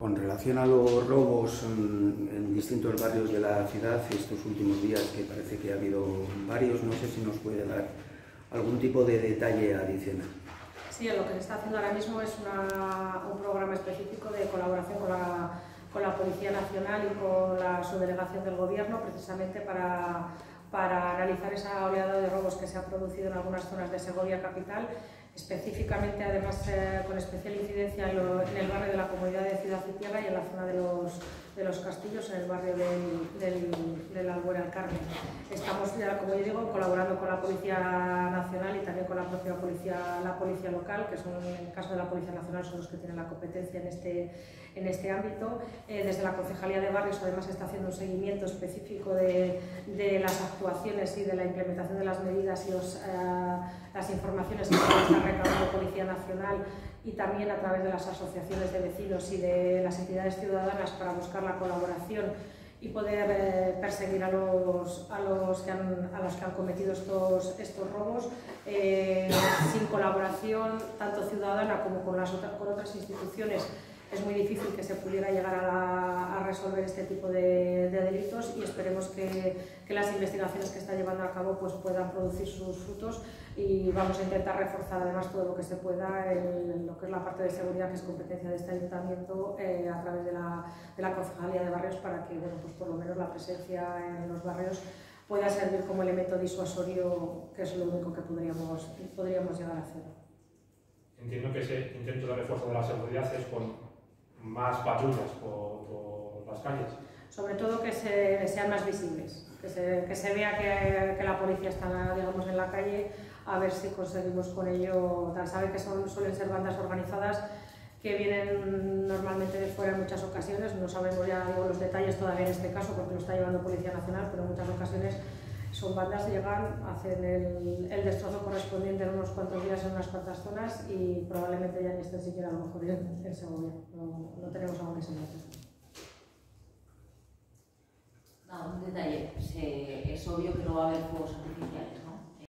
Con relación a los robos en, distintos barrios de la ciudad estos últimos días, que parece que ha habido varios, no sé si nos puede dar algún tipo de detalle adicional. Sí, lo que se está haciendo ahora mismo es un programa específico de colaboración con la, con la Policía Nacional y con la subdelegación del Gobierno, precisamente para, para analizar esa oleada de robos que se ha producido en algunas zonas de Segovia capital específicamente además eh, con especial incidencia en, el barrio de la Comunidad de Ciudad y Tierra y en la zona de los, de los castillos, en el barrio del, del, del al Carmen. Como yo digo, colaborando con la Policía Nacional y también con la propia policía, la policía local, que son, en el caso de la Policía Nacional son los que tienen la competencia en este, en este ámbito. Eh, desde la Concejalía de Barrios además está haciendo un seguimiento específico de, de las actuaciones y de la implementación de las medidas y los, eh, las informaciones que está recabando Policía Nacional y también a través de las asociaciones de vecinos y de las entidades ciudadanas para buscar la colaboración y poder eh, perseguir a los, a, los que han, a los que han cometido estos, estos robos sin colaboración tanto ciudadana como con, las con otras instituciones. Es muy difícil que se pudiera llegar a, resolver este tipo de, delitos y esperemos que, que, las investigaciones que está llevando a cabo pues, puedan producir sus frutos y vamos a intentar reforzar además todo lo que se pueda en lo que es la parte de seguridad que es competencia de este ayuntamiento eh, a través de la, de la Concejalía de Barrios para que bueno, pues por lo menos la presencia en los barrios pueda servir como elemento disuasorio que es lo único que podríamos, podríamos llegar a hacer. Entiendo que ese intento de refuerzo de la seguridad es con más patrullas por, las calles. Sobre todo que, se, sean más visibles, que se, que se vea que, que, la policía está digamos, en la calle, a ver si conseguimos con ello, saben que son, suelen ser bandas organizadas que vienen normalmente de fuera en muchas ocasiones, no sabemos ya digo, los detalles todavía en este caso porque lo está llevando Policía Nacional, pero en muchas ocasiones son bandas que llegan, hacen el, el, destrozo correspondiente en unos cuantos días en unas cuantas zonas y probablemente ya ni estén siquiera a lo mejor en, en Segovia. No, no, tenemos algo que se No, un detalle. Es obvio que no va a haber fuegos artificiales.